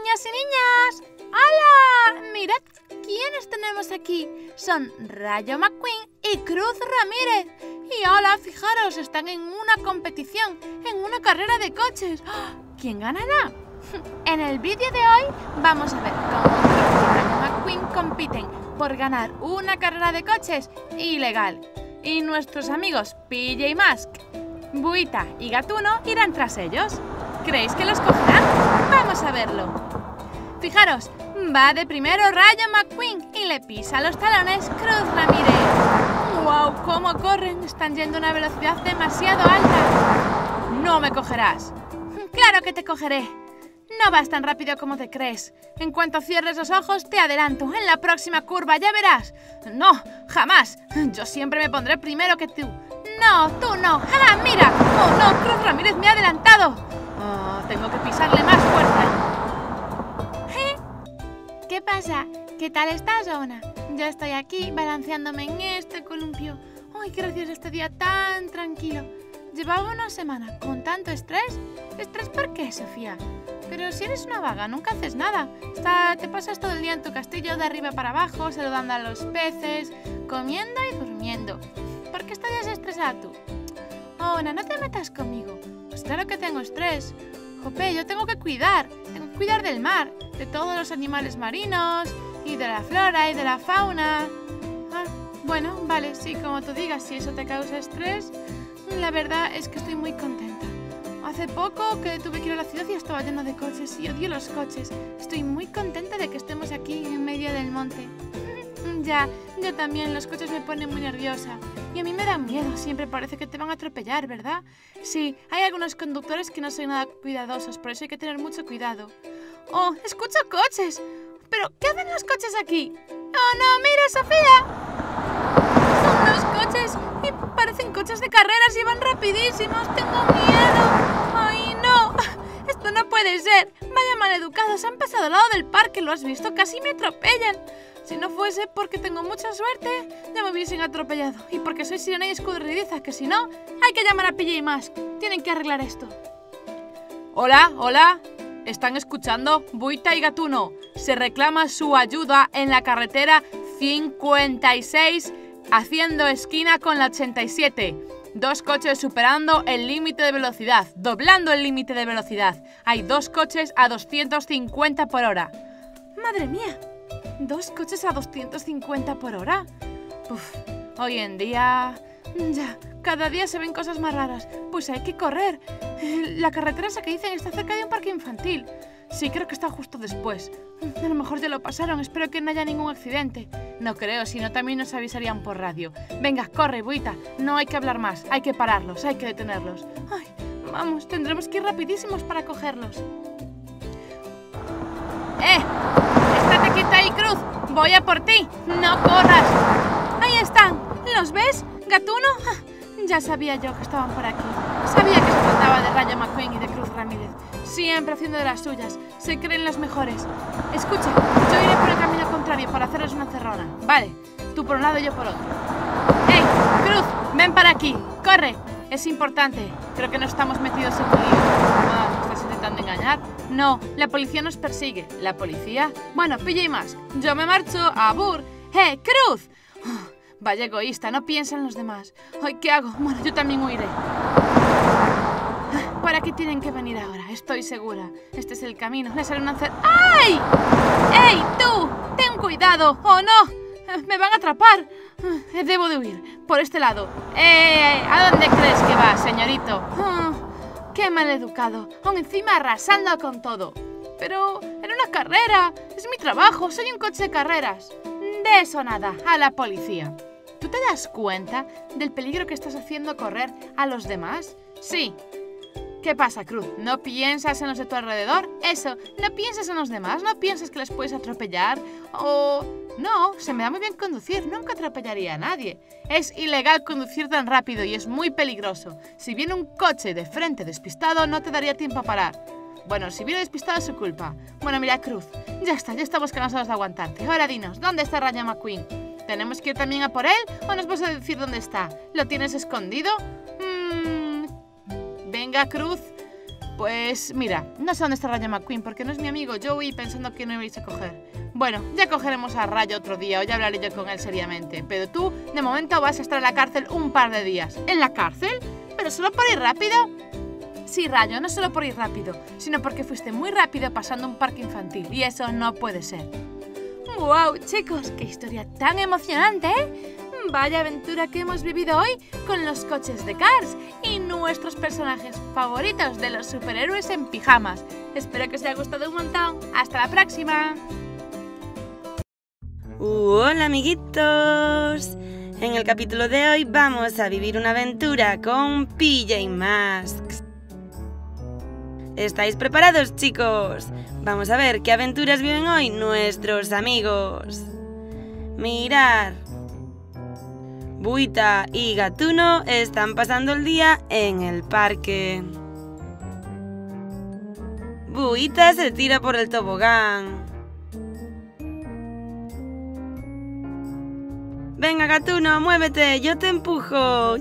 niñas y niñas! ¡Hola! Mirad quiénes tenemos aquí. Son Rayo McQueen y Cruz Ramírez. Y hola, fijaros, están en una competición, en una carrera de coches. ¡Ah! ¿Quién ganará? En el vídeo de hoy vamos a ver cómo Cruz y Rayo McQueen compiten por ganar una carrera de coches ilegal. Y nuestros amigos PJ Mask, Buita y Gatuno irán tras ellos. ¿Creéis que los cogerán? Vamos a verlo. Fijaros, va de primero Rayo McQueen y le pisa los talones Cruz Ramírez. ¡Wow! ¿Cómo corren? Están yendo a una velocidad demasiado alta. No me cogerás. Claro que te cogeré. No vas tan rápido como te crees. En cuanto cierres los ojos, te adelanto. En la próxima curva, ya verás. No, jamás. Yo siempre me pondré primero que tú. No, tú no. ¡Ah, mira! ¡Oh, no! Cruz Ramírez me ha adelantado. Oh, tengo que pisarle más pasa? ¿Qué tal estás, Ona? Yo estoy aquí balanceándome en este columpio. ¡Ay, qué gracioso este día tan tranquilo! Llevaba una semana con tanto estrés. ¿Estrés por qué, Sofía? Pero si eres una vaga, nunca haces nada. Está, te pasas todo el día en tu castillo de arriba para abajo, saludando a los peces, comiendo y durmiendo. ¿Por qué estás estresada tú? Ona, no te metas conmigo. Pues claro que tengo estrés. Jope, yo tengo que cuidar. Tengo que cuidar del mar, de todos los animales marinos, y de la flora y de la fauna. Ah, bueno, vale, sí, como tú digas, si eso te causa estrés, la verdad es que estoy muy contenta. Hace poco que tuve que ir a la ciudad y estaba lleno de coches y odio los coches. Estoy muy contenta de que estemos aquí en medio del monte. Ya, yo también, los coches me ponen muy nerviosa. Y a mí me da miedo, siempre parece que te van a atropellar, ¿verdad? Sí, hay algunos conductores que no son nada cuidadosos, por eso hay que tener mucho cuidado. ¡Oh, escucho coches! ¿Pero qué hacen los coches aquí? ¡Oh, no! ¡Mira, Sofía! Son dos coches y parecen coches de carreras y van rapidísimos. ¡Tengo miedo! ¡Ay, no! Esto no puede ser. Vaya maleducados, han pasado al lado del parque, ¿lo has visto? Casi me atropellan. Si no fuese porque tengo mucha suerte, ya me hubiesen atropellado. Y porque soy sirena y escudridiza, que si no, hay que llamar a PJ Mask. Tienen que arreglar esto. Hola, hola. ¿Están escuchando? Buita y Gatuno. Se reclama su ayuda en la carretera 56 haciendo esquina con la 87. Dos coches superando el límite de velocidad, doblando el límite de velocidad. Hay dos coches a 250 por hora. ¡Madre mía! ¿Dos coches a 250 por hora? Uf, hoy en día... Ya, cada día se ven cosas más raras. Pues hay que correr. La carretera esa que dicen está cerca de un parque infantil. Sí, creo que está justo después. A lo mejor ya lo pasaron. Espero que no haya ningún accidente. No creo, si no también nos avisarían por radio. Venga, corre, buita. No hay que hablar más. Hay que pararlos, hay que detenerlos. Ay, vamos, tendremos que ir rapidísimos para cogerlos. ¡Eh! ¡Estate quieta ahí, Cruz! ¡Voy a por ti! ¡No corras! ¡Ahí están! ¿Los ves? ¿Gatuno? Ah, ya sabía yo que estaban por aquí. Sabía que se trataba de Rayo McQueen y de Cruz Ramírez. Siempre haciendo de las suyas. Se creen las mejores. Escuche, yo iré por el camino contrario para hacerles una cerrona. Vale, tú por un lado y yo por otro. ¡Ey! Cruz, ven para aquí. ¡Corre! Es importante. Creo que no estamos metidos en lío. Ah, ¿Me estás intentando engañar? No, la policía nos persigue. ¿La policía? Bueno, PJ Mask, yo me marcho a Bur. ¡Eh, Cruz! Oh, vaya egoísta, no piensa en los demás. Ay, ¿qué hago? Bueno, yo también huiré. Por aquí tienen que venir ahora, estoy segura. Este es el camino. Les haré una cer... ¡Ay! ¡Ey, tú! ¡Ten cuidado! ¡Oh, no! ¡Me van a atrapar! Debo de huir. Por este lado. ¡Eh! ¿A dónde crees que vas, señorito? Oh, ¡Qué mal educado! Aún encima arrasando con todo. Pero era una carrera. Es mi trabajo. Soy un coche de carreras. De eso nada. A la policía. ¿Tú te das cuenta del peligro que estás haciendo correr a los demás? Sí, ¿Qué pasa, Cruz? ¿No piensas en los de tu alrededor? Eso, no piensas en los demás, no piensas que les puedes atropellar o... No, se me da muy bien conducir, nunca atropellaría a nadie. Es ilegal conducir tan rápido y es muy peligroso. Si viene un coche de frente despistado, no te daría tiempo a parar. Bueno, si viene despistado es su culpa. Bueno, mira, Cruz, ya está, ya estamos cansados de aguantarte. Ahora dinos, ¿dónde está Raya McQueen? ¿Tenemos que ir también a por él o nos vas a decir dónde está? ¿Lo tienes escondido? Venga, Cruz. Pues mira, no sé dónde está Rayo McQueen porque no es mi amigo Joey pensando que no ibais a coger. Bueno, ya cogeremos a Rayo otro día o ya hablaré yo con él seriamente. Pero tú, de momento, vas a estar en la cárcel un par de días. ¿En la cárcel? ¿Pero solo por ir rápido? Sí, Rayo, no solo por ir rápido, sino porque fuiste muy rápido pasando un parque infantil y eso no puede ser. ¡Wow, chicos! ¡Qué historia tan emocionante, eh! Vaya aventura que hemos vivido hoy con los coches de Cars y nuestros personajes favoritos de los superhéroes en pijamas. Espero que os haya gustado un montón. ¡Hasta la próxima! Hola amiguitos. En el capítulo de hoy vamos a vivir una aventura con PJ Masks. ¿Estáis preparados chicos? Vamos a ver qué aventuras viven hoy nuestros amigos. Mirar. Buita y Gatuno están pasando el día en el parque. Buita se tira por el tobogán. Venga, Gatuno, muévete, yo te empujo.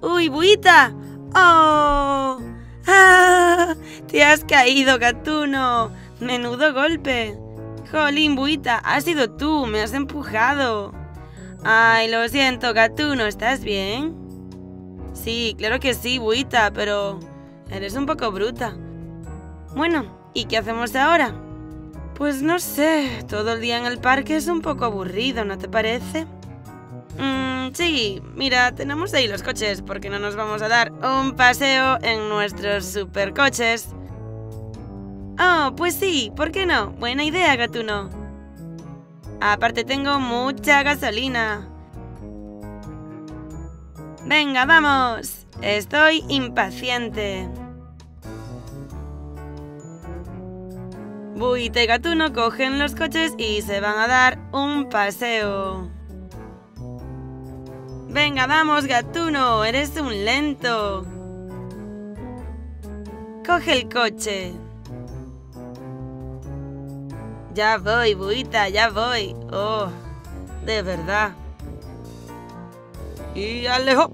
¡Uy, Buita! ¡Oh! ¡Ah! Te has caído, Gatuno. Menudo golpe. Jolín, Buita, has sido tú, me has empujado. Ay, lo siento, Gatuno, ¿estás bien? Sí, claro que sí, Buita, pero eres un poco bruta. Bueno, ¿y qué hacemos ahora? Pues no sé, todo el día en el parque es un poco aburrido, ¿no te parece? Mmm, sí, mira, tenemos ahí los coches, porque no nos vamos a dar un paseo en nuestros supercoches. Oh, pues sí, ¿por qué no? Buena idea, gatuno. Aparte tengo mucha gasolina. Venga, vamos. Estoy impaciente. Buite y Gatuno cogen los coches y se van a dar un paseo. Venga, vamos, Gatuno, eres un lento. Coge el coche. Ya voy, buita, ya voy. Oh, de verdad. Y alejo.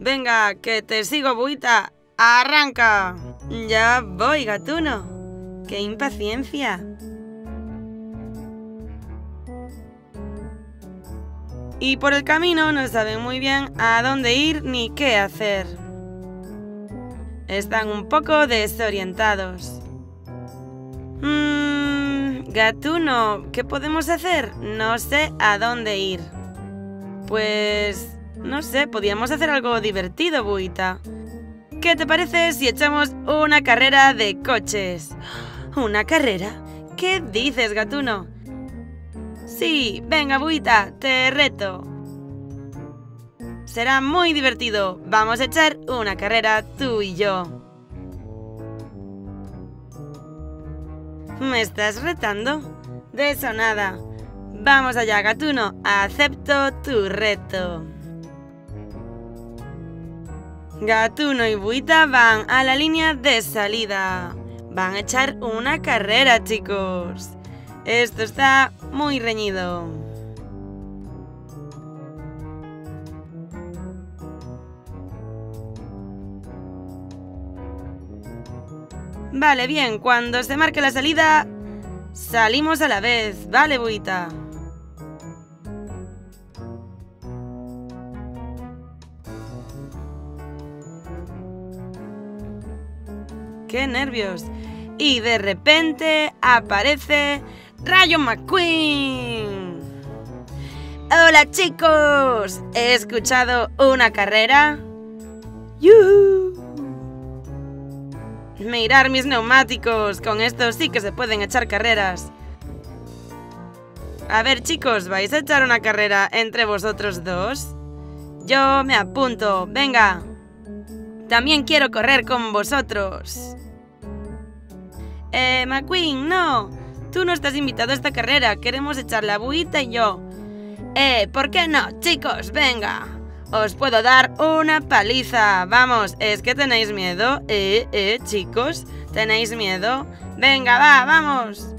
Venga, que te sigo, buita. ¡Arranca! Ya voy, gatuno. ¡Qué impaciencia! Y por el camino no saben muy bien a dónde ir ni qué hacer. Están un poco desorientados. Mmm, gatuno, ¿qué podemos hacer? No sé a dónde ir. Pues... No sé, podríamos hacer algo divertido, Buita. ¿Qué te parece si echamos una carrera de coches? ¿Una carrera? ¿Qué dices, gatuno? Sí, venga, Buita, te reto. Será muy divertido. Vamos a echar una carrera tú y yo. ¿Me estás retando? De eso nada. Vamos allá, gatuno. Acepto tu reto. Gatuno y Buita van a la línea de salida. Van a echar una carrera, chicos. Esto está muy reñido. Vale, bien, cuando se marque la salida, salimos a la vez. Vale, Buita. ¡Qué nervios! Y de repente aparece Rayo McQueen. Hola chicos, he escuchado una carrera. ¡Yuhu! Mirar mis neumáticos, con estos sí que se pueden echar carreras. A ver chicos, ¿vais a echar una carrera entre vosotros dos? Yo me apunto, venga. También quiero correr con vosotros. Eh, McQueen, no. Tú no estás invitado a esta carrera, queremos echar la buita y yo. Eh, ¿por qué no, chicos? Venga. Os puedo dar una paliza. Vamos, ¿es que tenéis miedo? Eh, eh, chicos, ¿tenéis miedo? Venga, va, vamos.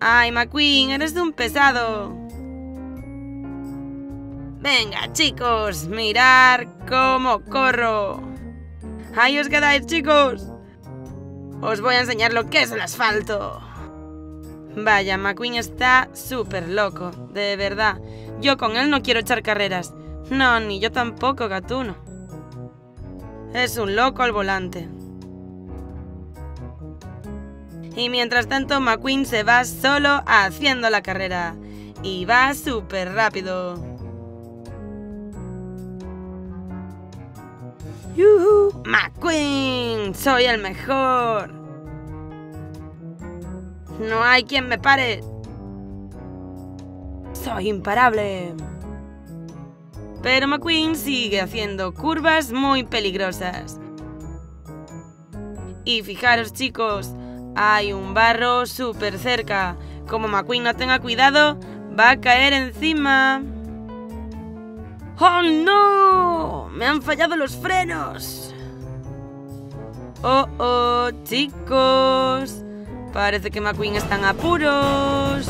Ay, McQueen, eres un pesado. Venga, chicos, mirar cómo corro. Ahí os quedáis, chicos. Os voy a enseñar lo que es el asfalto. Vaya, McQueen está súper loco, de verdad. Yo con él no quiero echar carreras. No, ni yo tampoco, Gatuno. Es un loco al volante. Y mientras tanto, McQueen se va solo haciendo la carrera. Y va súper rápido. ¡Yuhu! ¡McQueen! ¡Soy el mejor! No hay quien me pare. Soy imparable. Pero McQueen sigue haciendo curvas muy peligrosas. Y fijaros chicos, hay un barro súper cerca. Como McQueen no tenga cuidado, va a caer encima. ¡Oh no! ¡Me han fallado los frenos! ¡Oh, oh, chicos! Parece que McQueen está en apuros.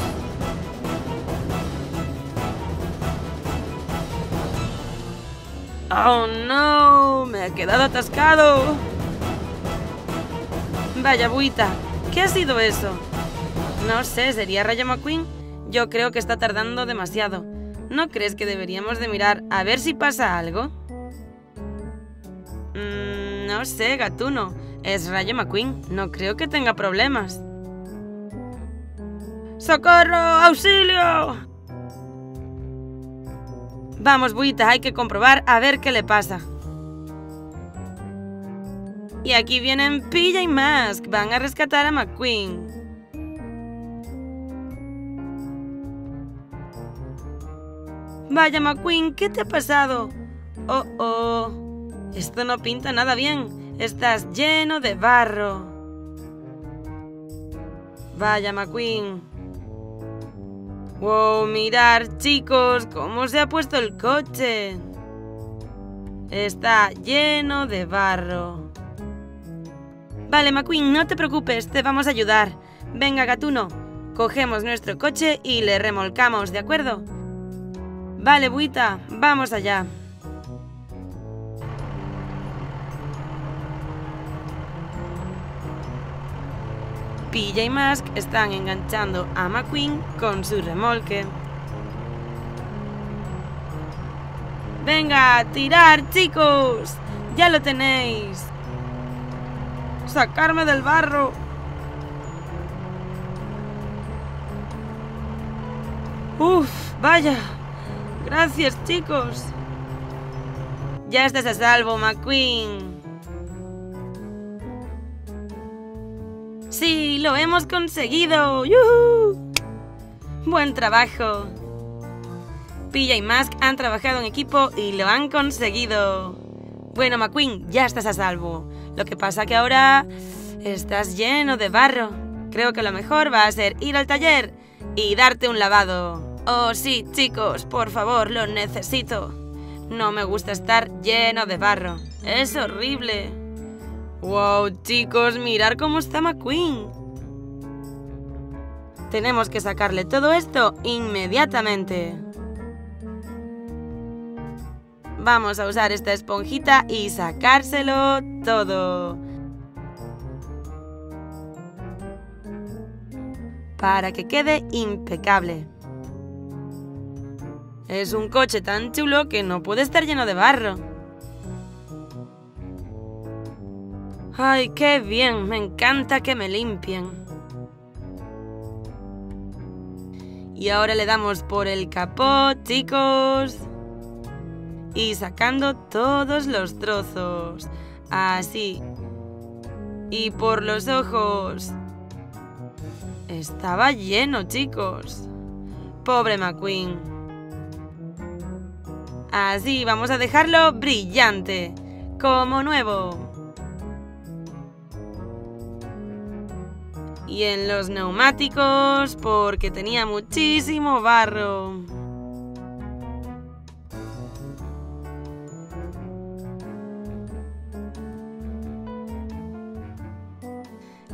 ¡Oh no! ¡Me ha quedado atascado! Vaya buita, ¿qué ha sido eso? No sé, ¿sería Rayo McQueen? Yo creo que está tardando demasiado. ¿No crees que deberíamos de mirar a ver si pasa algo? Mm, no sé, gatuno. Es Rayo McQueen. No creo que tenga problemas. ¡Socorro! ¡Auxilio! Vamos, Buita, hay que comprobar a ver qué le pasa. Y aquí vienen Pilla y Mask. Van a rescatar a McQueen. Vaya, McQueen, ¿qué te ha pasado? Oh, oh. Esto no pinta nada bien. Estás lleno de barro. Vaya, McQueen. Wow, mirar, chicos, cómo se ha puesto el coche. Está lleno de barro. Vale, McQueen, no te preocupes, te vamos a ayudar. Venga, Gatuno, cogemos nuestro coche y le remolcamos, ¿de acuerdo? Vale, Buita, vamos allá. Pilla y Mask están enganchando a McQueen con su remolque. Venga, tirar, chicos. Ya lo tenéis. Sacarme del barro. Uf, vaya. Gracias, chicos. Ya estás a salvo, McQueen. ¡Sí! ¡Lo hemos conseguido! ¡Yuhu! ¡Buen trabajo! Pilla y Mask han trabajado en equipo y lo han conseguido. Bueno, McQueen, ya estás a salvo. Lo que pasa que ahora estás lleno de barro. Creo que lo mejor va a ser ir al taller y darte un lavado. Oh, sí, chicos, por favor, lo necesito. No me gusta estar lleno de barro. Es horrible. ¡Wow, chicos! ¡Mirar cómo está McQueen! Tenemos que sacarle todo esto inmediatamente. Vamos a usar esta esponjita y sacárselo todo. Para que quede impecable. Es un coche tan chulo que no puede estar lleno de barro. ¡Ay, qué bien! Me encanta que me limpien. Y ahora le damos por el capó, chicos. Y sacando todos los trozos. Así. Y por los ojos. Estaba lleno, chicos. Pobre McQueen. Así vamos a dejarlo brillante. Como nuevo. Y en los neumáticos porque tenía muchísimo barro.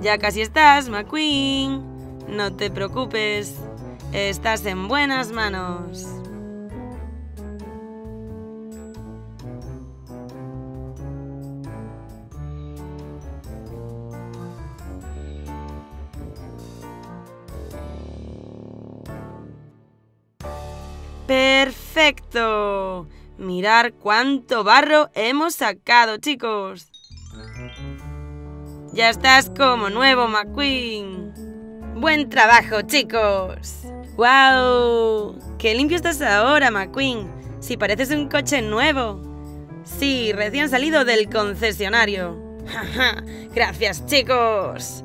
Ya casi estás, McQueen. No te preocupes. Estás en buenas manos. ¡Perfecto! Mirar cuánto barro hemos sacado, chicos. Ya estás como nuevo, McQueen. Buen trabajo, chicos. ¡Wow! ¡Qué limpio estás ahora, McQueen! Si pareces un coche nuevo. Sí, recién salido del concesionario. gracias, chicos.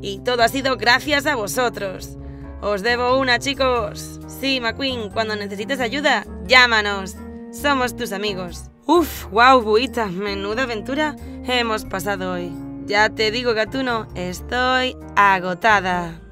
Y todo ha sido gracias a vosotros. Os debo una, chicos. Sí, McQueen, cuando necesites ayuda, llámanos. Somos tus amigos. Uf, wow, buita, menuda aventura hemos pasado hoy. Ya te digo, gatuno, estoy agotada.